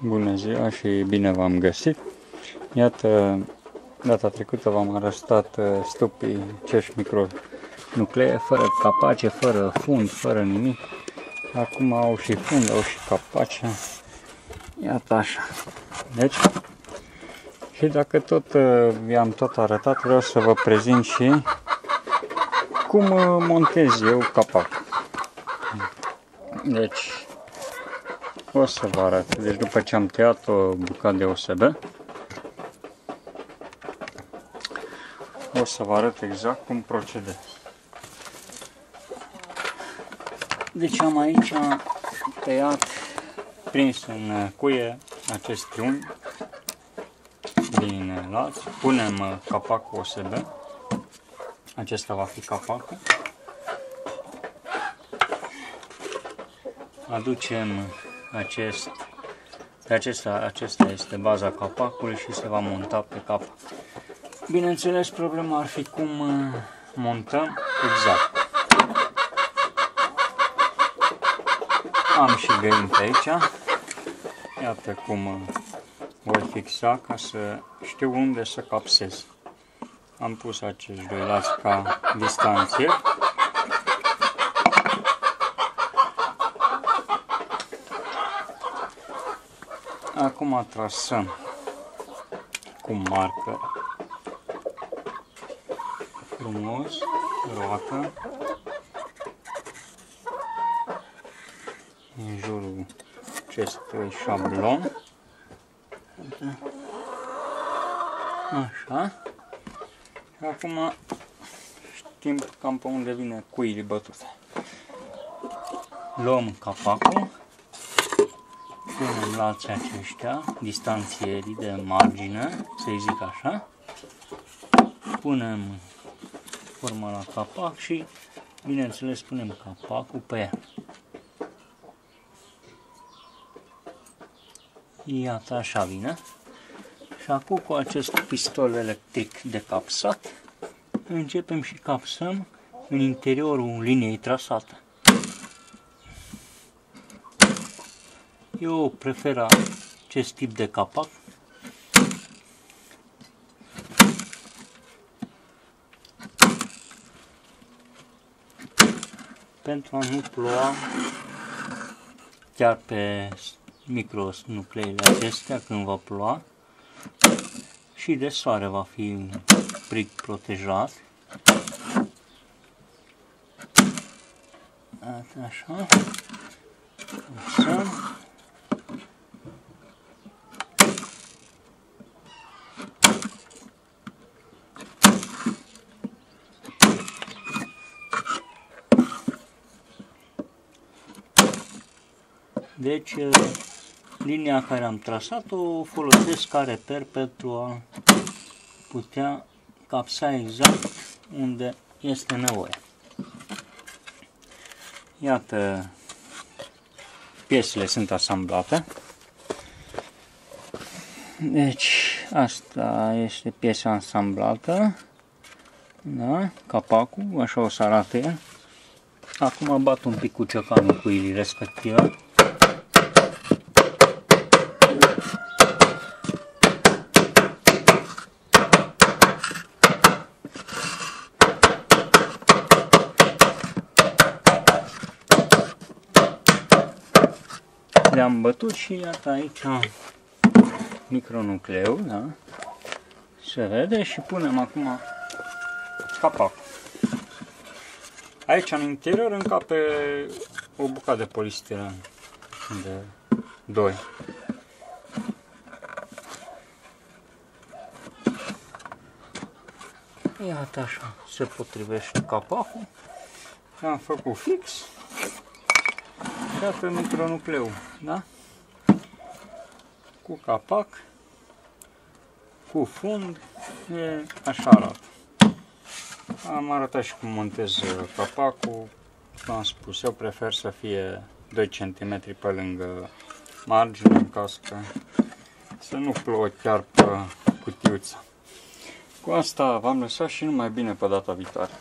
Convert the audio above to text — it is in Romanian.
Bună ziua și bine v-am găsit! Iată, data trecută v-am arătat uh, stupii cești micronuclee, fără capace, fără fund, fără nimic. Acum au și fund, au și capace. Iată așa. Deci, și dacă tot uh, vi-am tot arătat, vreau să vă prezint și cum uh, montez eu capac. Deci, o să vă arăt. Deci după ce am tăiat o bucată de OSB, o să vă arăt exact cum procedez. Deci am aici tăiat, prins în cuie acest triunghi din laț. Punem capacul OSB. Acesta va fi capacul. Aducem acest, pe acesta, acesta este baza capacului și se va monta pe cap. Bineînțeles, problema ar fi cum uh, montăm exact. Am și găini pe aici. Iată cum uh, voi fixa ca să știu unde să capsez. Am pus acești doi lați ca distanție. Acum trasăm cu marker frumos, roată, în jurul acestui șablon. Așa. Și acum știm cam pe unde vine cuile bătute. Luăm capacul punem lații aceștia, distanțierii de margine, să zic așa. Punem forma la capac și, bineînțeles, punem capacul pe ea. Iată, așa vine. Și acum cu acest pistol electric decapsat, începem și capsăm în interiorul liniei trasate. Eu prefer acest tip de capac. Pentru a nu ploua chiar pe micronucleile acestea când va ploua și de soare va fi un pric protejat. Așa. Așa. Deci, uh, linia care am trasat-o o folosesc ca reper pentru a putea capsa exact unde este nevoie. Iată, piesele sunt asamblate. Deci, asta este piesa asamblată. Da, capacul, așa o să arate. Acum bat un pic cu ciocanul cu ilii le-am bătut și iată aici micronucleu, da? Se vede și punem acum capac. Aici în interior încape o bucată de polistiren de 2. Iată așa, se potrivește capacul. Am făcut fix. Iată micronucleu, da? Cu capac, cu fund, e așa arată. Am arătat și cum montez capacul, am spus, eu prefer să fie 2 cm pe lângă margine, în caz că să nu plouă chiar pe cutiuța. Cu asta v-am lăsat și numai bine pe data viitoare.